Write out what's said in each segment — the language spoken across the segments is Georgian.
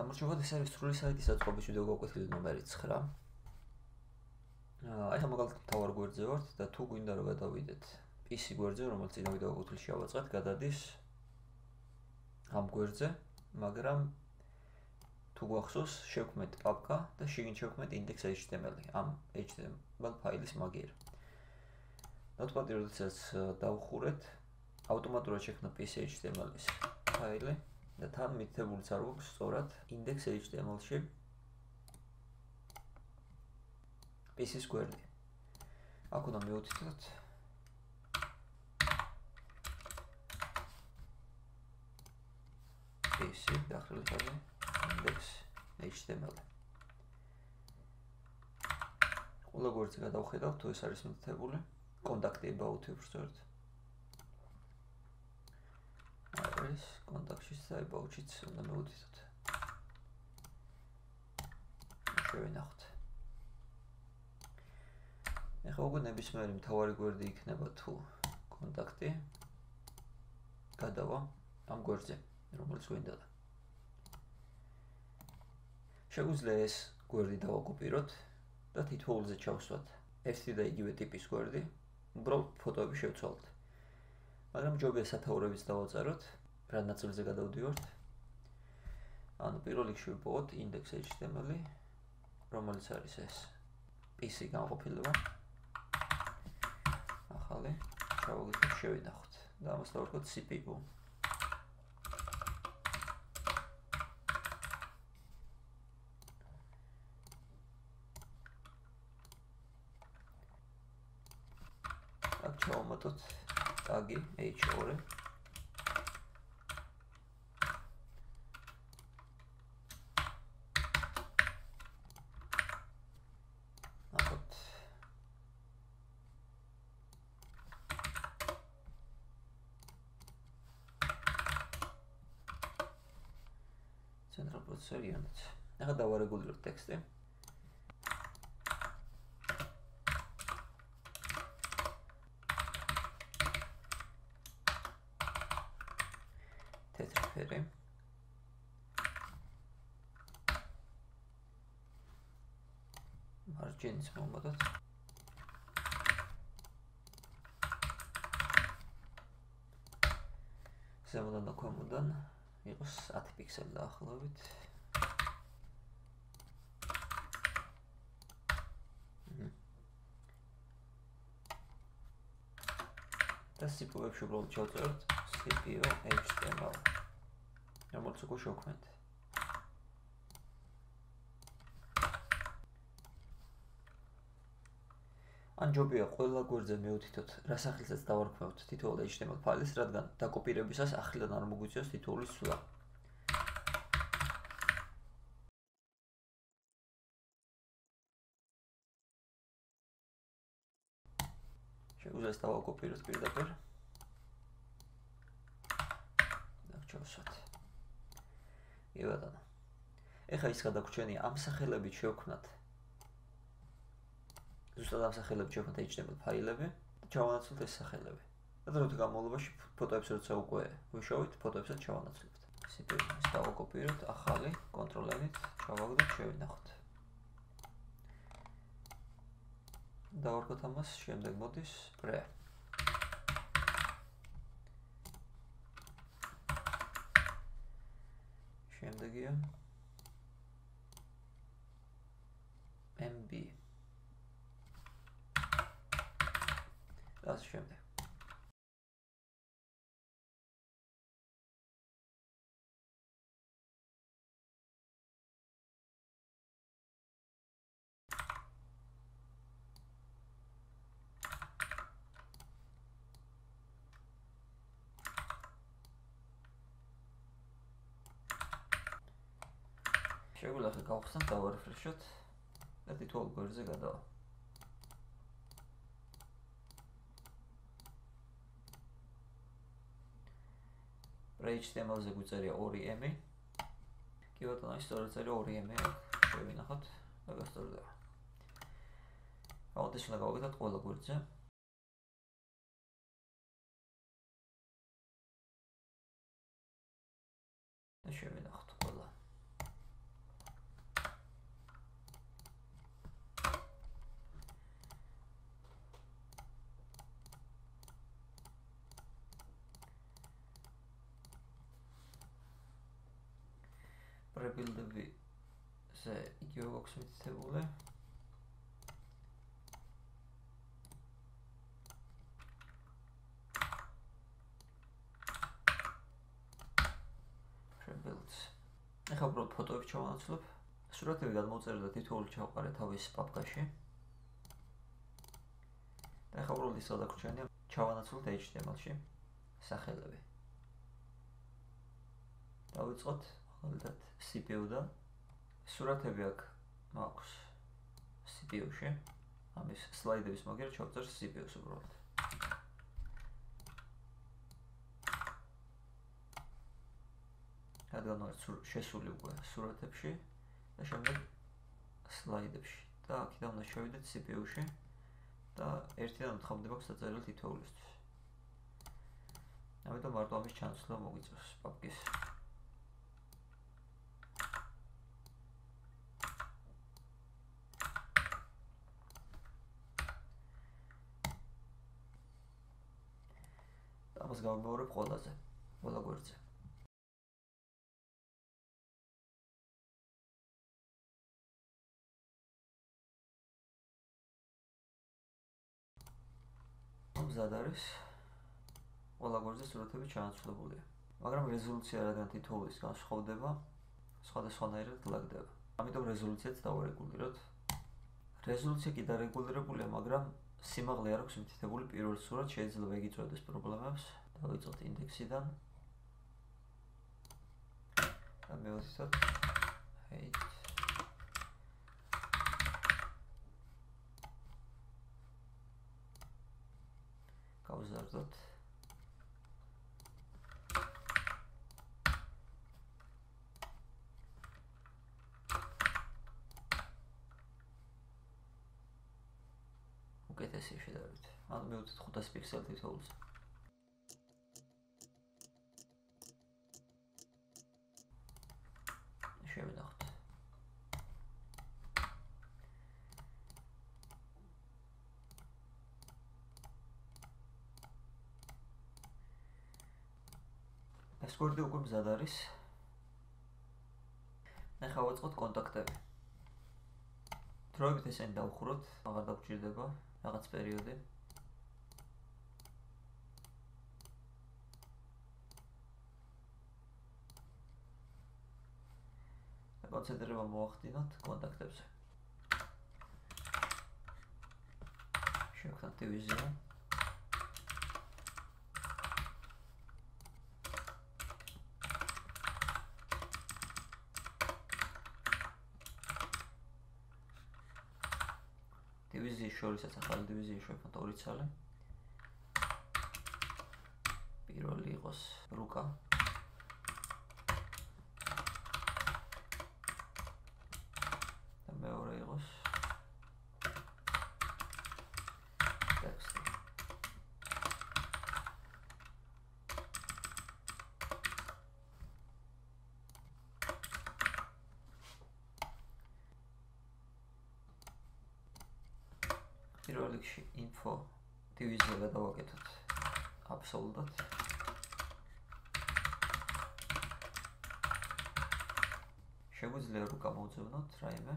გამარჯობა, ეს არის სრული საიტის აწყობის ვიდეო გაკვეთილი ნომერი 9. აა, აი მაგალითად თავარ გვერდზე ვართ და თუ გვინდა რომ გადავიდეთ PC გვერდზე, რომელიც წინა ვიდეო გაკვეთილში ავაწყეთ, გადადის ამ გვერდზე, მაგრამ თუ გვახსოვს, შევქმნით პაპკა და შიგნით შევქმნით index.html ამ HTML ფაილის მაგიერ. ნოტპადი როდესაც დავხურეთ, ავტომატურად შექმნა PC.html-ის ფაილი და თან მითითებულიც არ გვაქვს სწორად index.html-ში PC-ის გვერდი. აქ უნდა მივუთითოთ PC დახრილი ფაილი index.html. ყველა გვერდზე გადავხედავ თუ ეს არის მითითებული კონტაქტი about-ი უბრალოდ. არის კონტაქტში საიბაუჩიც უნდა მოვიდეთ. შევინახოთ. ეხლა უკვე ნებისმიერი მთავარი გვერდი იქნება თუ კონტაქტი გადავა ამ გვერდზე, რომელიც გვინდა. შეგვიძლია ეს გვერდი დავაკოპიროთ და თითოეულზე ჩავსვათ ერთი და იგივე ტიპის გვერდი. უბრალოდ ფოტოები შევცვალოთ. მაგრამ ჯობია სათაურებიც დავაწეროთ. რა ნაწილზე გადავდივართ? ანუ პირველ რიგში ვიპოვოთ index.html, რომელიც არის ეს PC განყოფილება. ახალი ჩავაგდოთ შევინახოთ და ამას დავარქოთ CPU. აქ ჩავამატოთ tag h2 ანაც. ახლა დავარეგულირებ ტექსტი. თეთრი. მარჯინის მომოდოთ. ზემოდან და ქვემოდან იყოს 10 პიქსელი დაახლოებით. და CPU-ებში უბრალოდ ჩავწეროთ CPU HTML. რომელიც უკვე შევქმნით. ან ჯობია ყველა გვერდზე მივუთითოთ რა სახელსაც დავარქმევთ თითოეულ HTML ფაილს, რადგან დაკოპირებისას ახლიდან არ მოგვიწევს თითოეული სულა. შეგვიძლია დავაკოპიროთ პირდაპირ. დაგჩავსოთ. ევადანა. ეხა ის გადაგვრჩენია ამ სახელებით შევქმნათ ზუსტად ამ სახელებს ჩვენ დაიჭრებთ ფაილები და ჩავანაცვლოთ ეს სახელები. დროთა განმავლობაში ფოტოებს როცა უკვე ვიშოვით, ფოტოებსაც ჩავანაცვლებთ. CPU-ს დავაკოპიროთ ახალი კონტროლერით, ჩავაგდოთ, შევინახოთ. დავარქოთ ამას, შემდეგ მოდის pre. შემდეგია MB ასე შემდეგ. შეგვიძლია ხე გავხსნათ და ვარფრეშოთ და თითოეულ გვერდზე გადავა. HTML-ზე გვიწერია 2M. კი ბატონო, სწორად წერია 2M. შევინახოთ, რა გასწორდება. აუდიოს უნდა გავაკეთოთ ყველა გვერდზე. და შევინახოთ ყველა. Rebuild-ები ზე იგივე გვაქვს მითითებული. rebuild. ეხლა უბრალოდ ფოტოები ჩავანაცვლებ. სურათები გადმოვწერდა თითოეული ჩავყარე თავის პაპკაში. და ეხლა უბრალოდ ისე დაგვრჩენია ჩავანაცვლოთ HTML-ში სახელები. დავიწყოთ მაგალითად CPU-დან. სურათები აქ მაქვს CPU-ში. ამის სლაიდების მაგერ ჩავწერ CPU-ს უბრალოდ. რადგან არის შესული უკვე სურათებში და შემდეგ სლაიდებში და აქედან უნდა შევიდეთ CPU-ში. და ერთიდან 4-მდე მაქვს დაწერილი თითოეულისთვის. ამიტომ მარტო ამის ჩანაცვლა მოგიწევს პაპკის. ამას გავიმეორებ ყველაზე, ყველა გვერდზე. მზად არის ყველა გვერდზე სურათები ჩანაცვლებულია. მაგრამ რეზოლუცია რადგან თითოეულის განსხვავდება სხვადასხვანაირად გლაგდება. ამიტომ რეზოლუციაც დავარეგულიროთ. რეზოლუცია კი დარეგულირებულია მაგრამ სიმაღლე არ აქვს მითითებული პირველ სურათს შეიძლება იგიწოდეს პრობლემებს დავიწყოთ ინდექსიდან და მეოცეთ ჰეით გავზარდოთ უკეთესი შედარებით. ანუ მე 500 პიქსელი თითოეულს. სკორდი უკვე მზად არის. ახლა ვაწყოთ კონტაქტები. დროებით ესენი დავხუროთ, აღარ დაგჭირდება რაღაც პერიოდი. კონცენტრება მოახდინოთ კონტაქტებზე. შევქნათ დივიზია. შორისაც ახალი დივიზია შეფოთ ორი ცალი. პირველი იყოს რუკა. და მეორე იყოს პირველ რიგში info დივიზია გადავაკეთოთ. აბსოლუტად. შეგვიძლია რო გამოვძებნოთ რაიმე.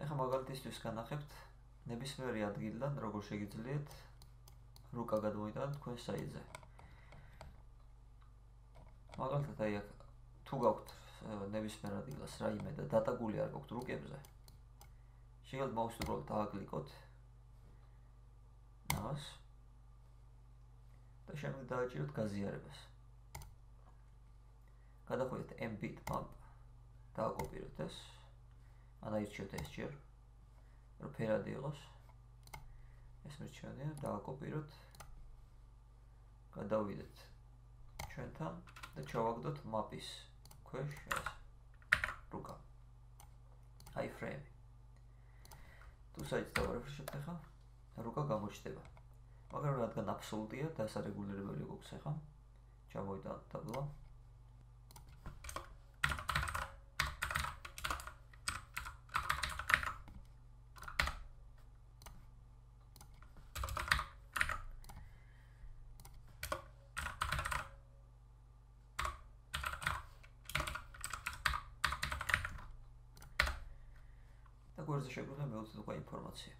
ეხლა მაგალითისთვის განახებთ ნებისმიერი ადგილიდან როგორ შეგიძლიათ რუკა გადმოიტანოთ თქვენ საიტზე მაგალითად აი აქ თუ გაქვთ ნებისმიერ ადგილას რაიმე და დატაგული არ გაქვთ რუკებზე. შეიძლება მაუს უბრალოდ დააკლიკოთ. ნას და შემდეგ დააჭიროთ გაზიარებას. გადახვიდეთ mbit map დააკოპიროთ ეს. ანაირჩიოთ ეს ჯერ რომ ფერადი იყოს. ეს მერჩენია დააკოპიროთ. გადავიდეთ ჩვენთან და ჩავაგდოთ map-ის ქვეშ ეს რუკა. Iframe თუ საერთოდ დავარეფრეშებთ ახლა რუკა გამოჩნდება მაგრამ რადგან აბსოლუტია დასარეგულირებელი გვაქვს ახლა ჩავოიტანოთ ტაბლა გვერდზე შეგვიძლია მივუწოდოთ უკვე ინფორმაცია.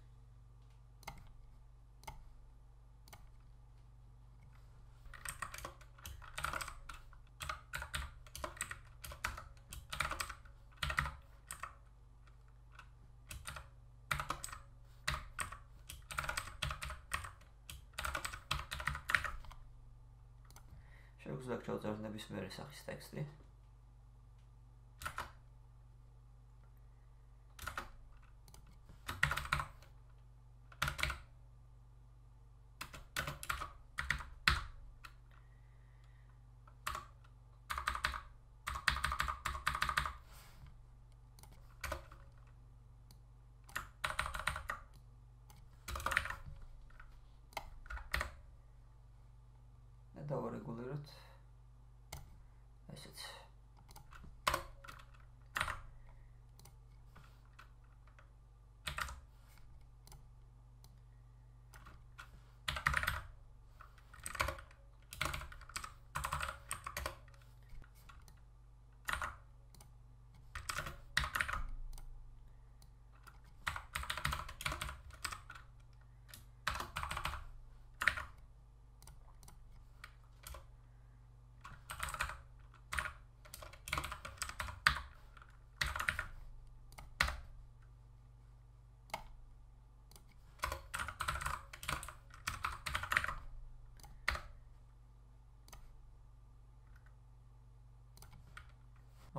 შეგვიძლია ჩავწეროთ ნებისმიერი სახის ტექსტი. დავარეგულიროთ. ესეც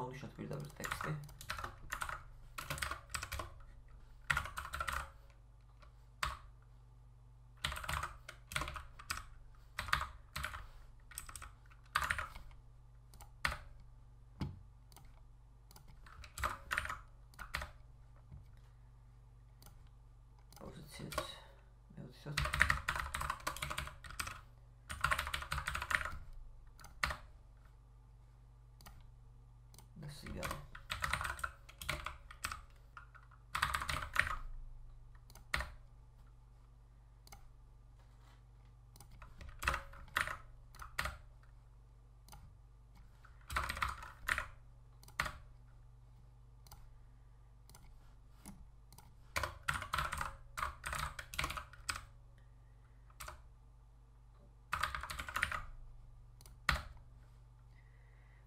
მოვნიშნოთ პირდაპირ ტექსტი. პოზიციას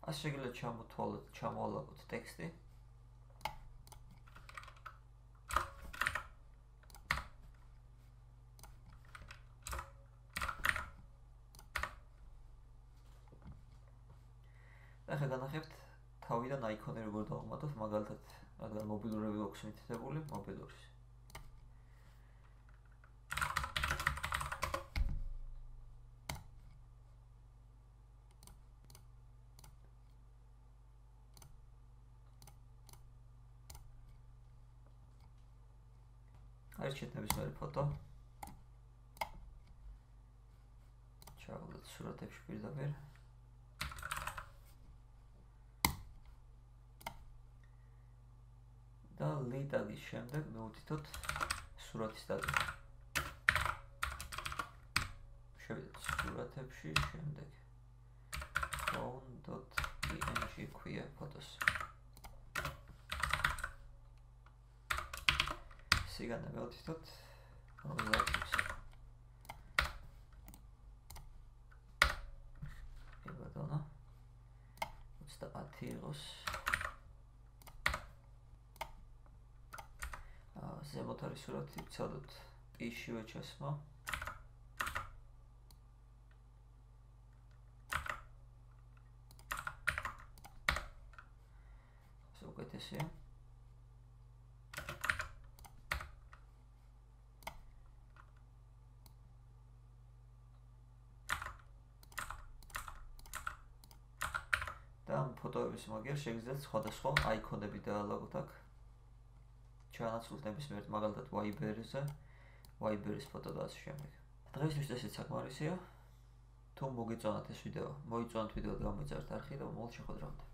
ასე შეგიძლიათ ჩამოთვალოთ, ჩამოალაგოთ ტექსტი. ახლა განახებთ თავიდან აიკონი როგორ დავამატოთ, მაგალითად, რადგან მობილურები აქვს მითითებული, მობილურის ერჩეთ ნებისმიერი ფოტო. ჩავდოთ სურათებში პირდაპირ. და ლიტაგის შემდეგ მოვთითოთ სურათის დადება. შევიდეთ სურათებში, შემდეგ phone.png ქვია ფოტოს. სიგანე მევთითოთ 56 ებადონა 30 იყოს. აა ზემოთ არის სურათი ვცადოთ პიშივე ჩასმა და ფოტოების მაგერ შეგიძლიათ სხვადასხვა აიკონები დაალაგოთ აქ. ჩაანაცვლოთ ნებისმიერ მაგალითად Viber-ზე, Viber-ის ფოტო და ასე შემდეგ. დღეისთვის ესეც საკმარისია. თუ მოგეწონათ ეს ვიდეო, მოიწონათ ვიდეო და გამოიწერთ არხი და მომავალ შეხვედრამდე.